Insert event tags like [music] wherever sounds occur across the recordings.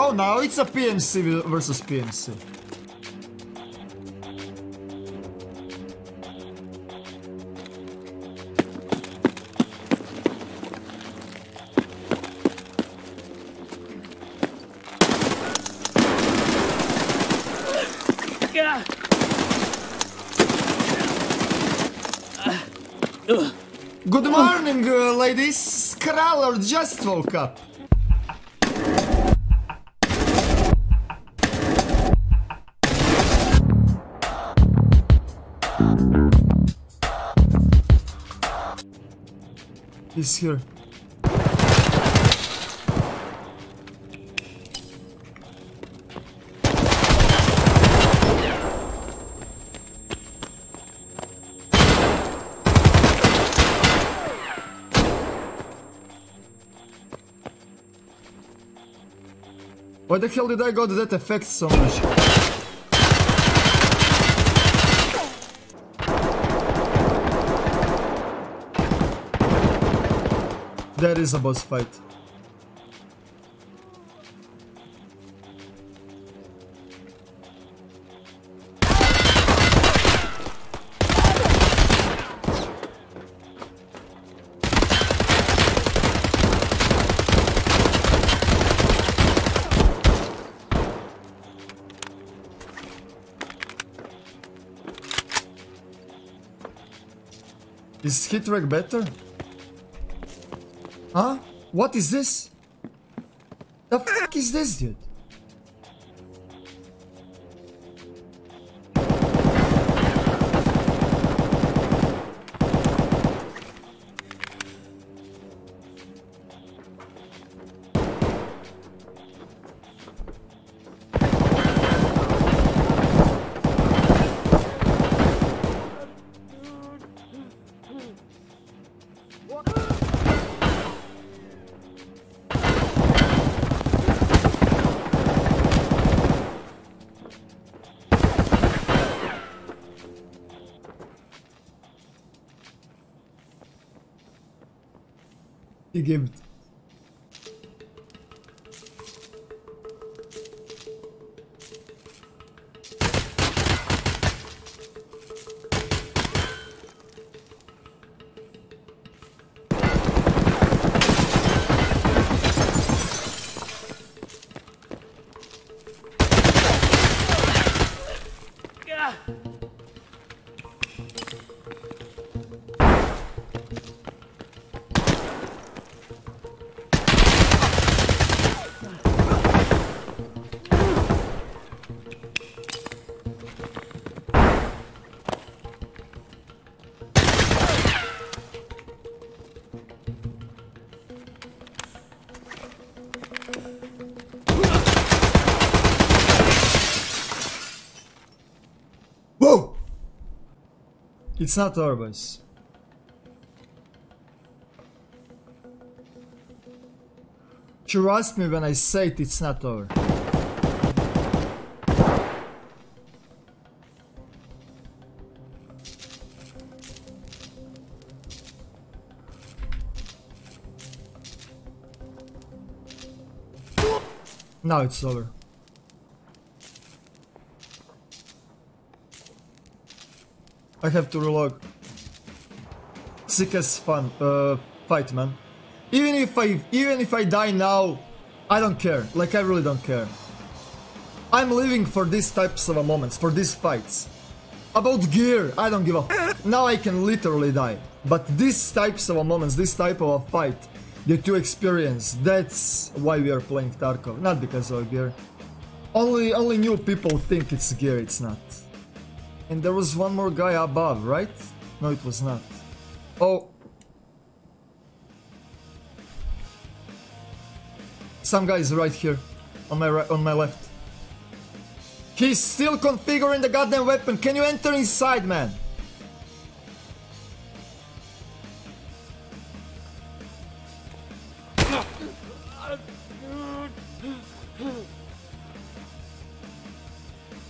Oh, now it's a PMC versus PMC. Good morning, uh, ladies. Skraller just woke up. He's here. Why the hell did I got that effect so much? That is a boss fight. Is hit better? Huh? What is this? The fuck is this, dude? He It's not Orbis. Trust me when I say it, it's not over. Now it's over. I have to relog. Sick as fun, uh, fight, man. Even if I, even if I die now, I don't care. Like I really don't care. I'm living for these types of moments, for these fights. About gear, I don't give a. Now I can literally die. But these types of moments, this type of a fight that you experience, that's why we are playing Tarkov. Not because of gear. Only, only new people think it's gear. It's not. And there was one more guy above, right? No, it was not. Oh. Some guy is right here. On my right, on my left. He's still configuring the goddamn weapon. Can you enter inside, man?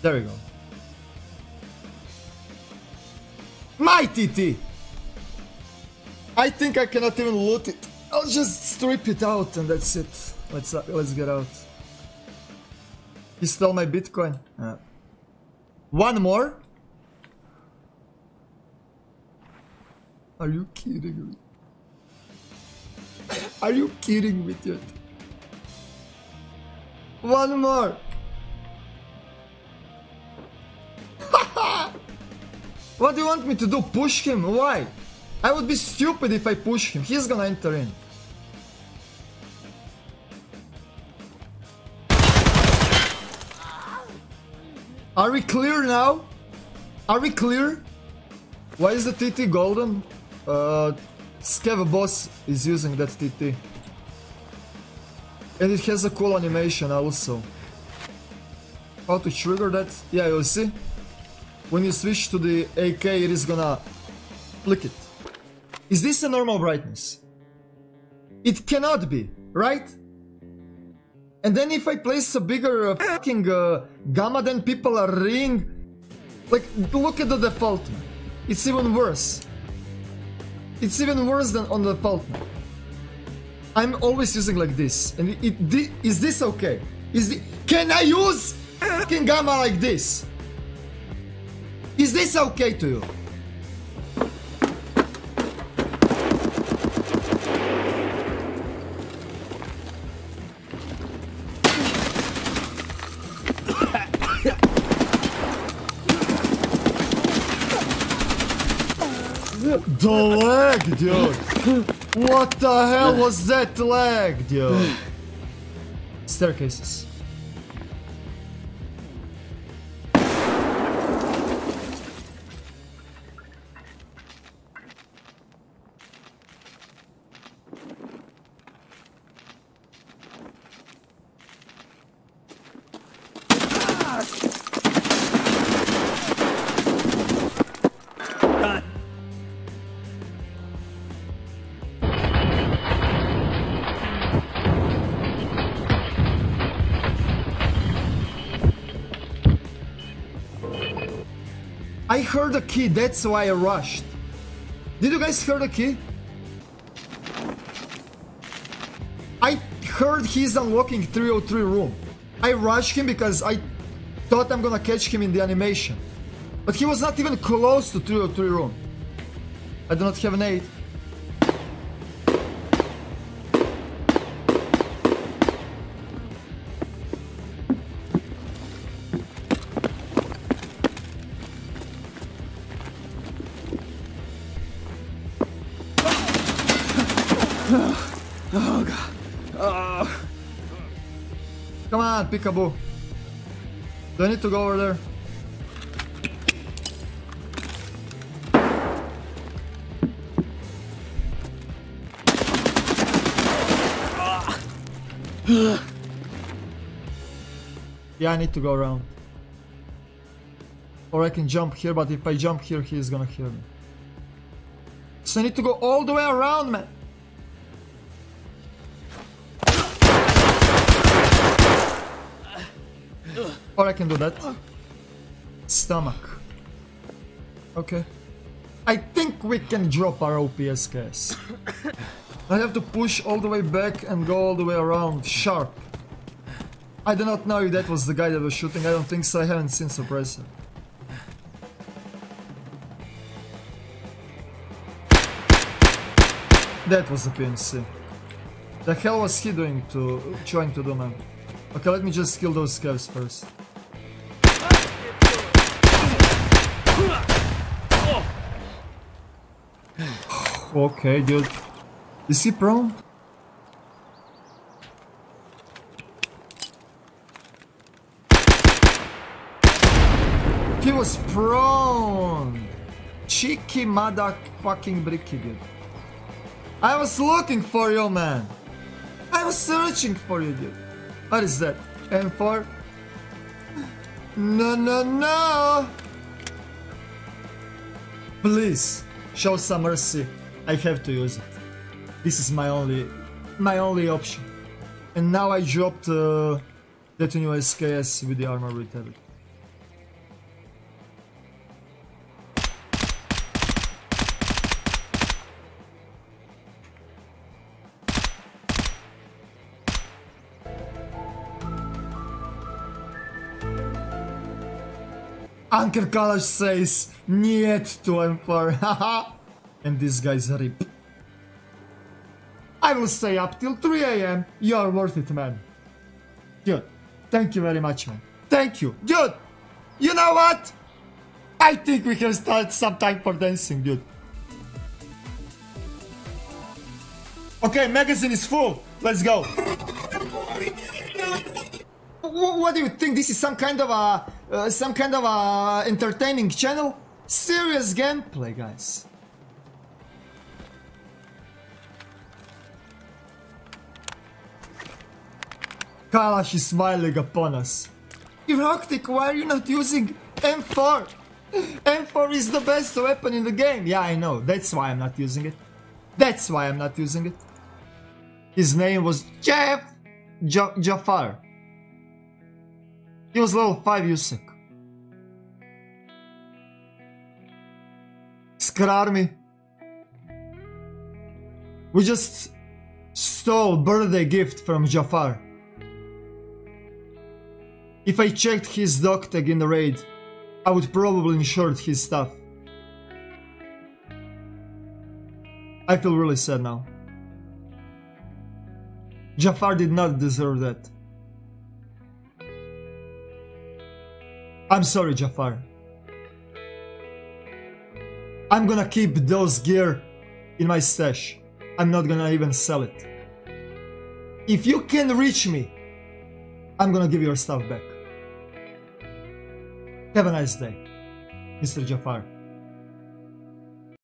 There we go. My TT! I think I cannot even loot it. I'll just strip it out and that's it. Let's uh, let's get out. He stole my Bitcoin. Uh, one more? Are you kidding me? Are you kidding me, dude? One more. What do you want me to do? Push him? Why? I would be stupid if I push him. He's gonna enter in. Are we clear now? Are we clear? Why is the TT golden? Uh, Scav boss is using that TT. And it has a cool animation also. How to trigger that? Yeah, you'll see. When you switch to the AK, it is gonna flick it. Is this a normal brightness? It cannot be, right? And then if I place a bigger uh, fucking uh, gamma, then people are ring. Like, look at the default. It's even worse. It's even worse than on the default. I'm always using like this. And it, it is this okay? Is the, can I use fucking gamma like this? Is this okay to you? The lag, dude! What the hell was that leg, dude? Staircases. heard a key, that's why I rushed. Did you guys hear the key? I heard he's unlocking 303 room. I rushed him because I thought I'm gonna catch him in the animation. But he was not even close to 303 room. I do not have an 8. On, peekaboo. Do I need to go over there? [sighs] yeah, I need to go around. Or I can jump here, but if I jump here, he's gonna hear me. So I need to go all the way around, man. Or I can do that. Stomach. Okay. I think we can drop our OPS gas. I have to push all the way back and go all the way around sharp. I do not know if that was the guy that was shooting. I don't think so. I haven't seen suppressor. That was the PMC. The hell was he doing to trying to do, man? Okay, let me just kill those scavs first. okay, dude. Is he prone? He was prone! Cheeky motherfucking bricky, dude. I was looking for you, man. I was searching for you, dude. What is that? M4? No, no, no! Please, show some mercy. I have to use it. This is my only, my only option. And now I dropped uh, that new SKS with the armor with Uncle Kalash says Niet to M4. [laughs] Haha. and this guy's a rip. I will stay up till 3 a.m. You are worth it, man. Dude, thank you very much, man. Thank you. Dude, you know what? I think we can start some time for dancing, dude. Okay, magazine is full. Let's go. [laughs] What do you think? This is some kind of a uh, some kind of a entertaining channel? Serious gameplay, guys. Kalash is smiling upon us. Eroktic, why are you not using M4? [laughs] M4 is the best weapon in the game. Yeah, I know. That's why I'm not using it. That's why I'm not using it. His name was Jeff ja- Jafar. He was level 5 USEC. Skar army. We just stole birthday gift from Jafar. If I checked his dog tag in the raid, I would probably insure his stuff. I feel really sad now. Jafar did not deserve that. I'm sorry, Jafar. I'm gonna keep those gear in my stash. I'm not gonna even sell it. If you can reach me, I'm gonna give your stuff back. Have a nice day, Mr. Jafar.